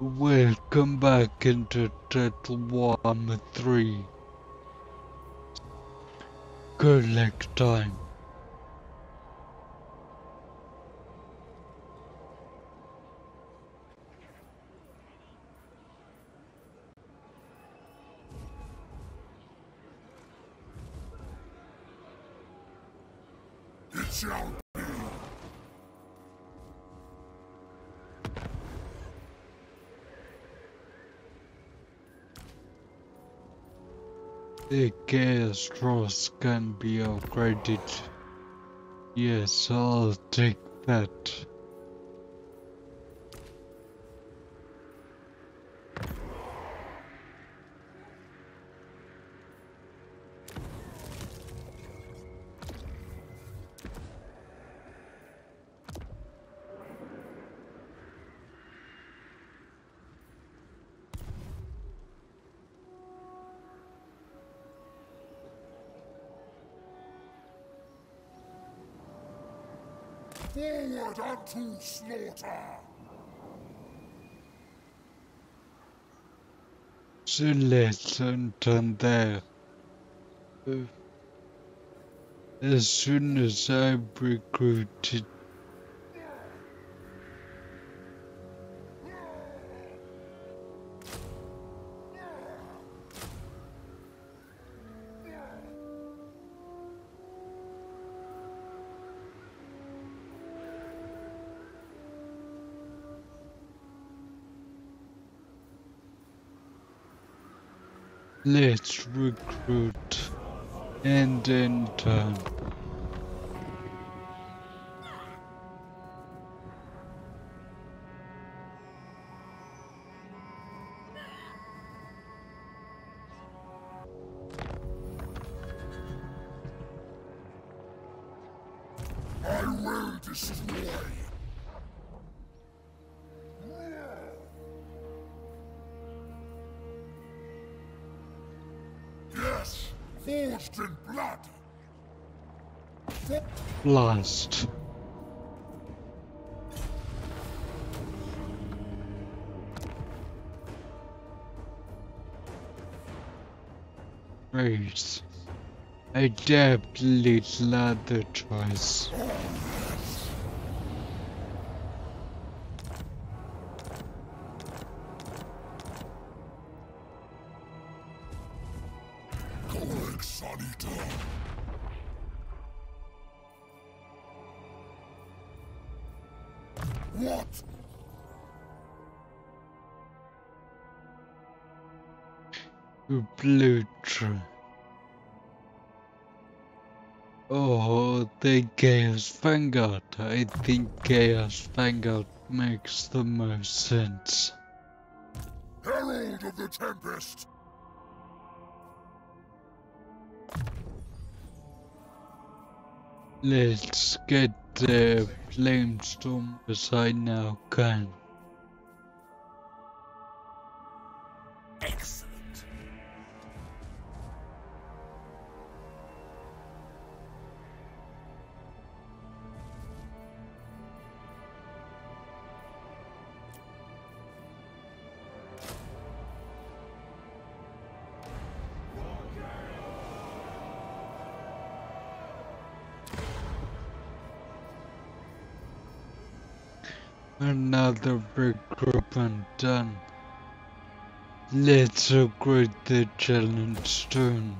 Welcome back into Warhammer 3. Good time. The Chaos Cross can be upgraded. Yes, I'll take that. Forward unto slaughter. Turn there. As soon as I'm recruited Let's recruit and then. I will destroy. Forged in blood. Blast. Race. Adaptly ladder choice. Blutra. Oh, the Chaos Vanguard. I think Chaos Vanguard makes the most sense. Herald of the Tempest. Let's get the Flamestorm as I now can. Another recruitment done. Let's upgrade the challenge stone.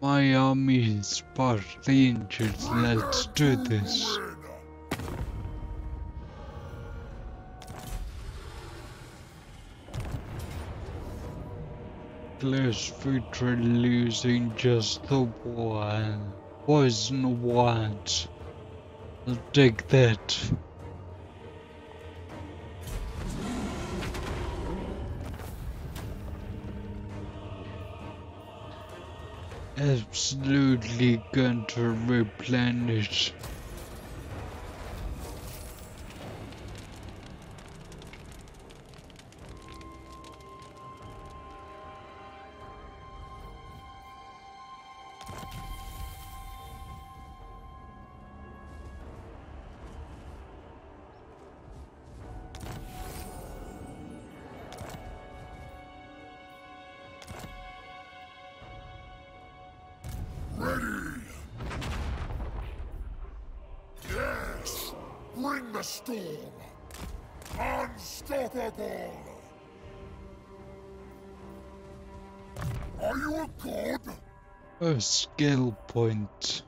My army is partly injured. Let's do this. Clash Victory losing just the one. Poison once. I'll take that. Absolutely to replenish. Ready! Yes! Bring the storm! Unstoppable! Are you a god? A skill point.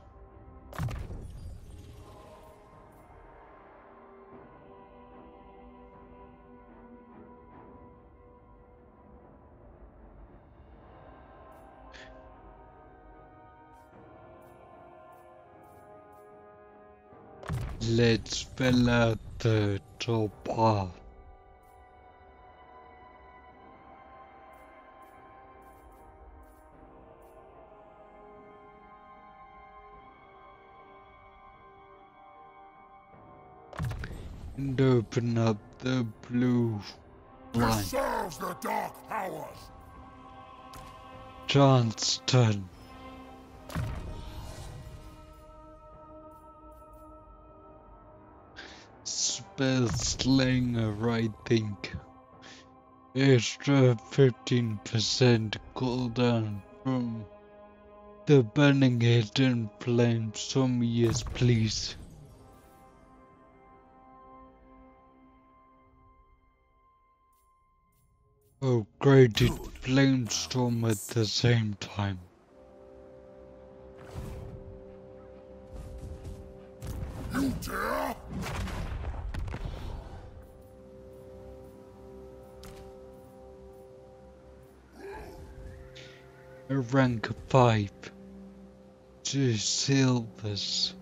Let's fill out the top half. And open up the blue This line. serves the dark powers! Johnston. Spell Slinger, I think. Extra 15% cooldown from the burning hidden flame. Some yes, please. Oh, Upgraded flamestorm at the same time. You dare? Rank 5. Two silvers.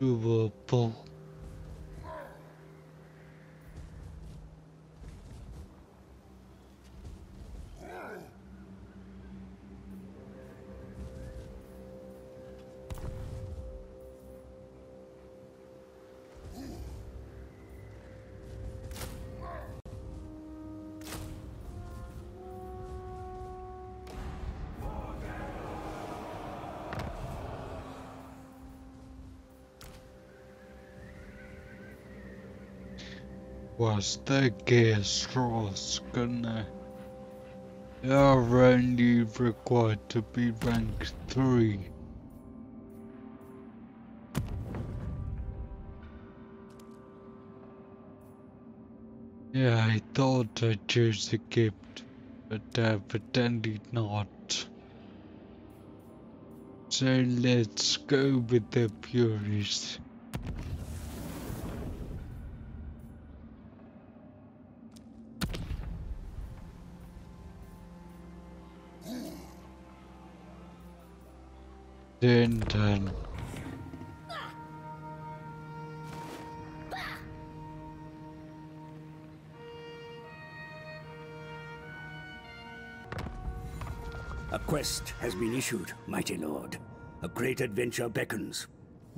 two Doable. Was the guest Ross gonna? You're only required to be rank 3. Yeah, I thought I'd choose a gift, but evidently not. So let's go with the Furies. Dun. A quest has been issued, mighty lord. A great adventure beckons.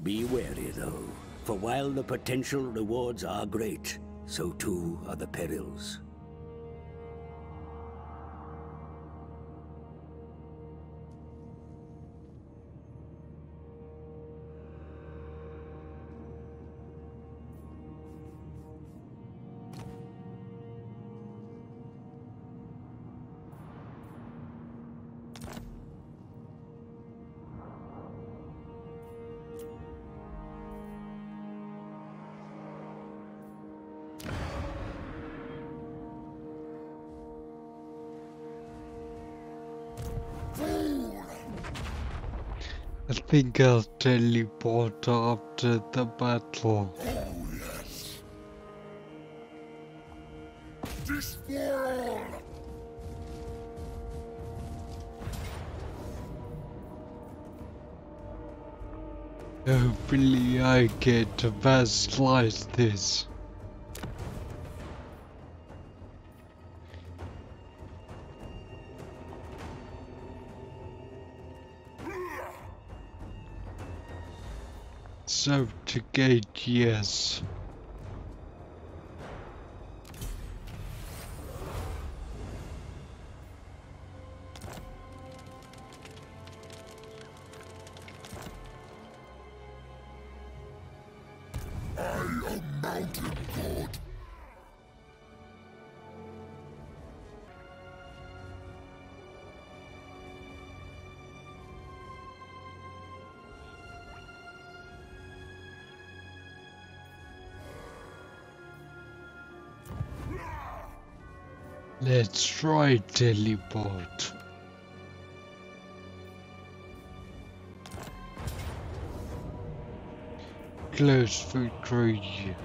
Be wary, though, for while the potential rewards are great, so too are the perils. I think I'll teleport after the battle. Oh, yes. This world! Hopefully I get a to vassalize this. Subjugate, yes. Let's try teleport. Close for victory.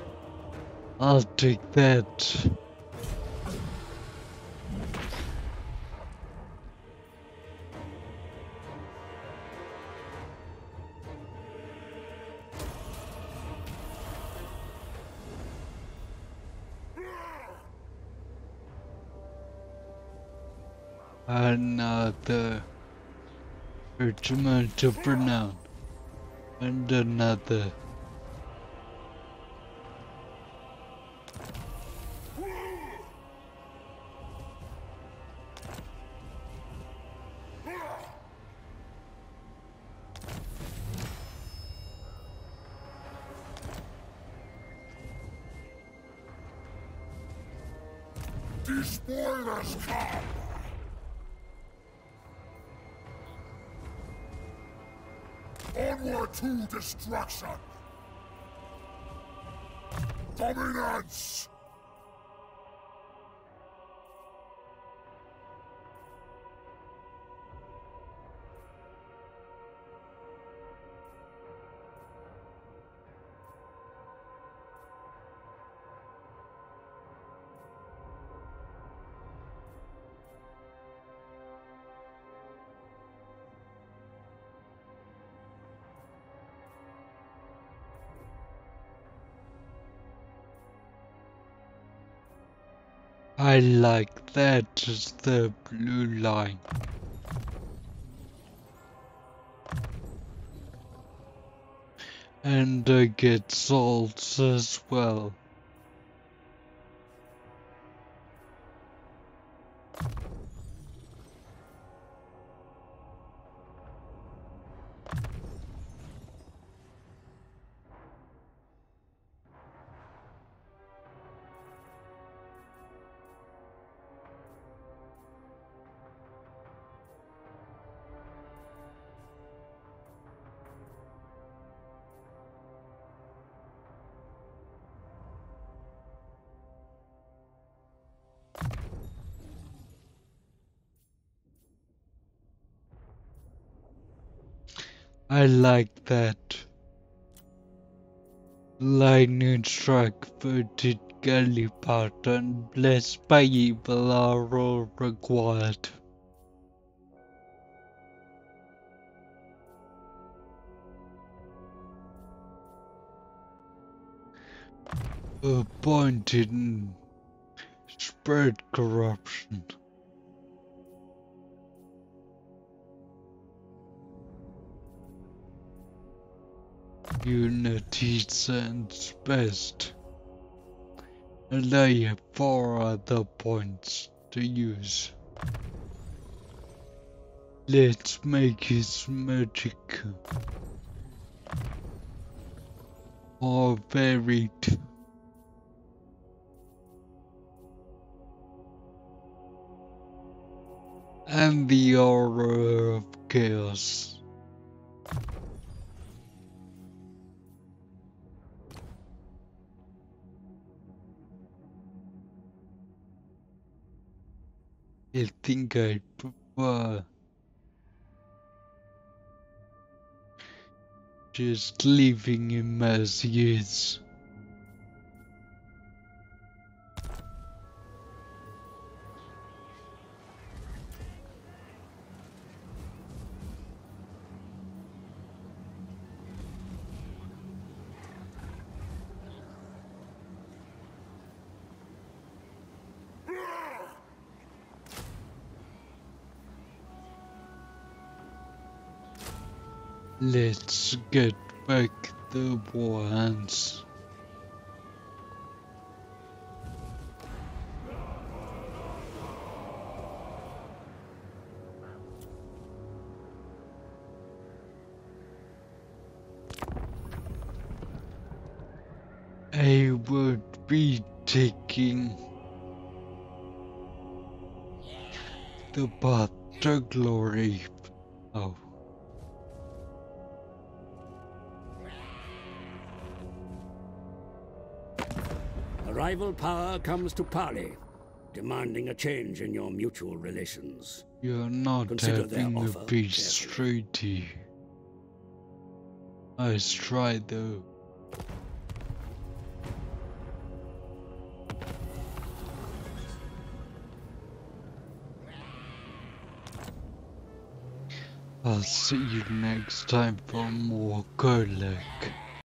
I'll take that. Another regiment to pronounce. And another. The spoilers Onward to destruction. Dominance. I like that as the blue line. And I get salts as well. I like that. Lightning strike verted Gallipot and blessed by evil are all required. Appointed and spread corruption. Unity sends best. Have four other points to use. Let's make his magic Or varied. And the aura of chaos. I think I prefer just leaving him as he is. Let's get back the ends. I would be taking the path to glory. Oh. Rival power comes to parley, demanding a change in your mutual relations. You're not Consider having a peace carefully. treaty. Nice try though. I'll see you next time for more Kholek.